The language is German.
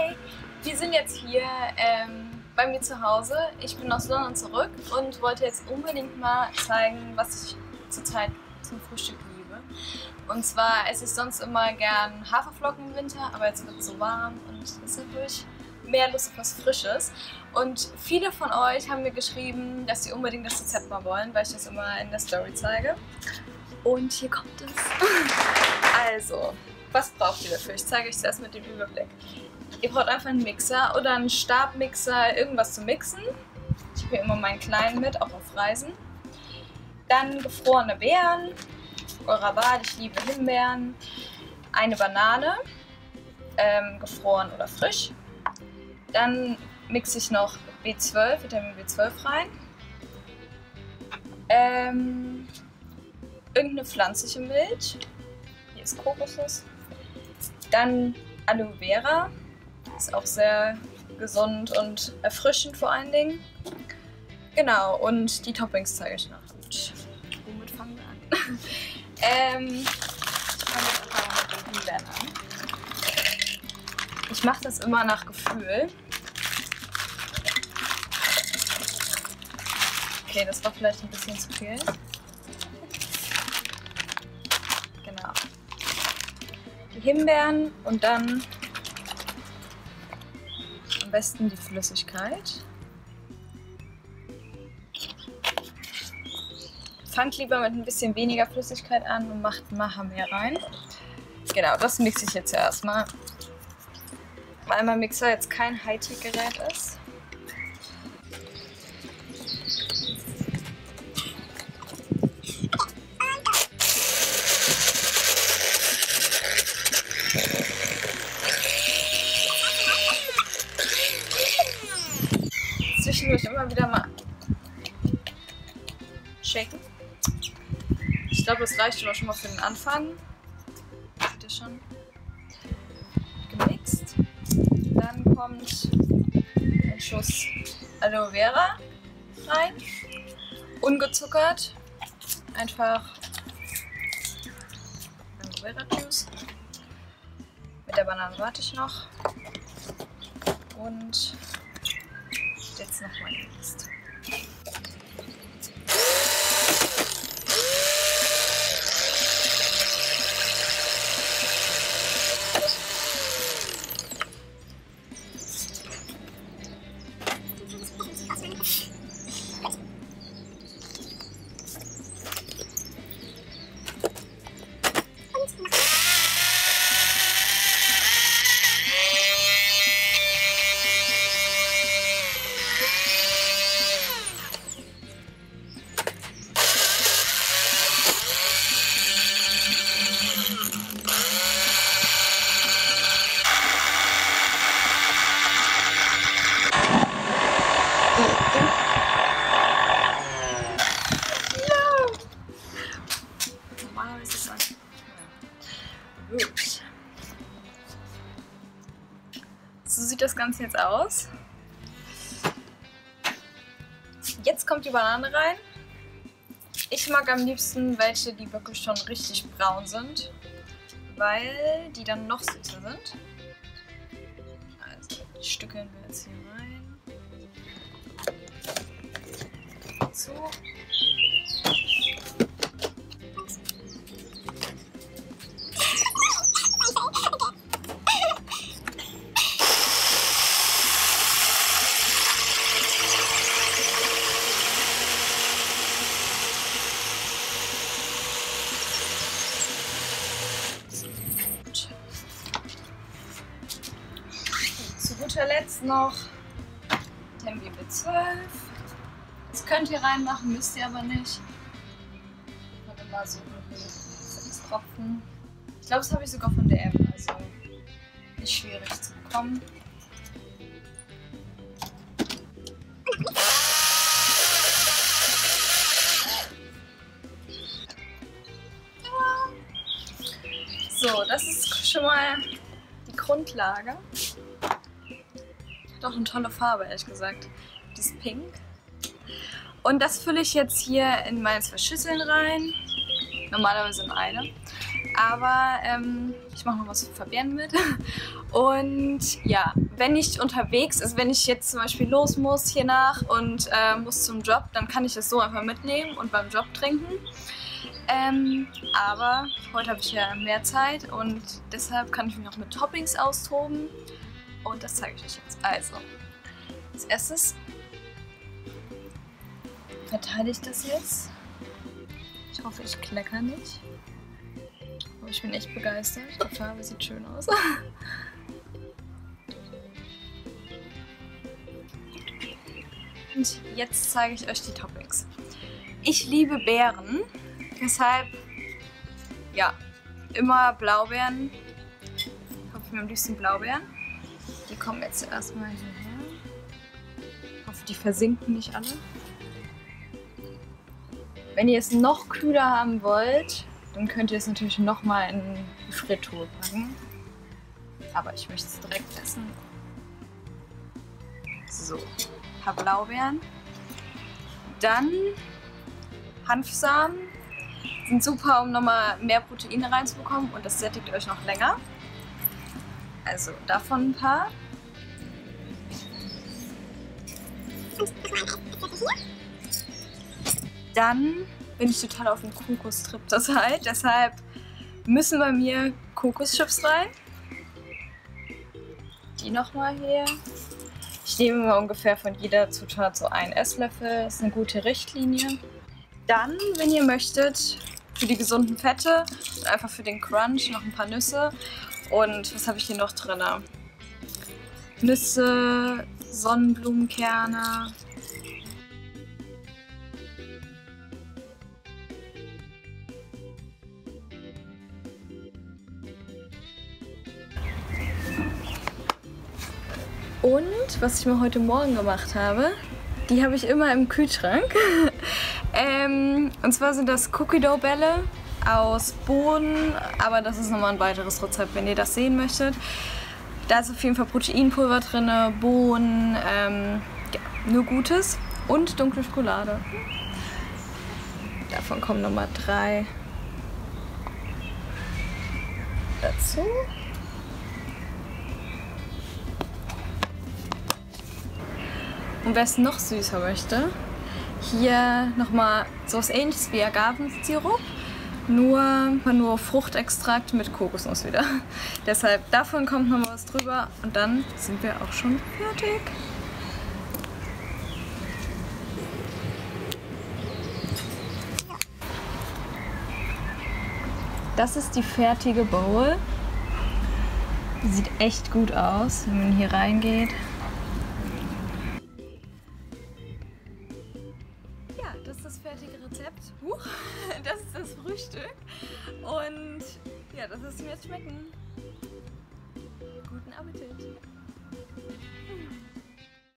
Hi, wir sind jetzt hier ähm, bei mir zu Hause. Ich bin aus London zurück und wollte jetzt unbedingt mal zeigen, was ich zurzeit zum Frühstück liebe. Und zwar esse ich sonst immer gern Haferflocken im Winter, aber jetzt wird es so warm und deshalb habe ich mehr Lust auf was Frisches. Und viele von euch haben mir geschrieben, dass sie unbedingt das Rezept mal wollen, weil ich das immer in der Story zeige. Und hier kommt es. Also, was braucht ihr dafür? Ich zeige euch das mit dem Überblick. Ihr braucht einfach einen Mixer oder einen Stabmixer, irgendwas zu mixen. Ich habe hier immer meinen kleinen mit, auch auf Reisen. Dann gefrorene Beeren, eurer Wahl, ich liebe Himbeeren. Eine Banane, ähm, gefroren oder frisch. Dann mixe ich noch B12, Vitamin B12 rein. Ähm, irgendeine pflanzliche Milch. Hier ist Kokosnuss. Dann Aloe Vera. Ist auch sehr gesund und erfrischend vor allen Dingen. Genau, und die Toppings zeige ich noch. Und womit fangen wir an? ähm, ich fange jetzt einfach mit den Himbeeren an. Ich mache das immer nach Gefühl. Okay, das war vielleicht ein bisschen zu viel. Genau. Die Himbeeren und dann am besten die Flüssigkeit. Fangt lieber mit ein bisschen weniger Flüssigkeit an und macht Macha mehr rein. Genau, das mixe ich jetzt erstmal. Weil mein Mixer jetzt kein Hightech-Gerät ist. Wieder mal shaken. Ich glaube, das reicht aber schon mal für den Anfang. Seht ihr schon? Gemixt. Dann kommt ein Schuss Aloe Vera rein. Ungezuckert. Einfach Aloe Vera Juice. Mit der Banane warte ich noch. Und jetzt noch mal sieht das Ganze jetzt aus. Jetzt kommt die Banane rein. Ich mag am liebsten welche, die wirklich schon richtig braun sind, weil die dann noch süßer sind. Also, stückeln wir jetzt hier rein. So. Guter Letzt noch Vitamin B12. Das könnt ihr reinmachen, müsst ihr aber nicht. Ich habe immer so sechs Tropfen. Ich glaube, das habe ich sogar von DM, also nicht schwierig zu bekommen. So, das ist schon mal die Grundlage. Auch eine tolle Farbe, ehrlich gesagt. Ist pink. Und das fülle ich jetzt hier in meine zwei Schüsseln rein. Normalerweise in eine. Aber ähm, ich mache noch was für Fabienne mit. Und ja, wenn ich unterwegs, also wenn ich jetzt zum Beispiel los muss hier nach und äh, muss zum Job, dann kann ich das so einfach mitnehmen und beim Job trinken. Ähm, aber heute habe ich ja mehr Zeit und deshalb kann ich mich noch mit Toppings austoben. Und das zeige ich euch jetzt. Also, als erstes verteile ich das jetzt. Ich hoffe, ich klecker nicht. Aber ich bin echt begeistert. Die Farbe sieht schön aus. Und jetzt zeige ich euch die Toppings. Ich liebe Beeren, deshalb ja, immer Blaubeeren. Ich hoffe mir am liebsten Blaubeeren. Die kommen jetzt erstmal hierher. Ich hoffe, die versinken nicht alle. Wenn ihr es noch kühler haben wollt, dann könnt ihr es natürlich nochmal in die Frittur packen. Aber ich möchte es direkt essen. So, ein paar Blaubeeren. Dann Hanfsamen. Sind super, um nochmal mehr Proteine reinzubekommen und das sättigt euch noch länger. Also davon ein paar. Dann bin ich total auf dem Kokostrip zurzeit. Deshalb müssen bei mir Kokoschips rein. Die nochmal hier. Ich nehme immer ungefähr von jeder Zutat so einen Esslöffel. Das ist eine gute Richtlinie. Dann, wenn ihr möchtet, für die gesunden Fette und einfach für den Crunch noch ein paar Nüsse. Und was habe ich hier noch drin? Nüsse, Sonnenblumenkerne, Und was ich mir heute Morgen gemacht habe, die habe ich immer im Kühlschrank. ähm, und zwar sind das Cookie Dough Bälle aus Bohnen, aber das ist nochmal ein weiteres Rezept, wenn ihr das sehen möchtet. Da ist auf jeden Fall Proteinpulver drin, Bohnen, ähm, ja, nur Gutes und dunkle Schokolade. Davon kommen nochmal drei dazu. Und wer es noch süßer möchte, hier nochmal so was ähnliches wie Agavensirup, nur, nur Fruchtextrakt mit Kokosnuss wieder. Deshalb davon kommt noch was drüber und dann sind wir auch schon fertig. Das ist die fertige Bowl. Sieht echt gut aus, wenn man hier reingeht. Das ist das fertige Rezept. Huch, das ist das Frühstück. Und ja, das ist mir jetzt schmecken. Guten Appetit.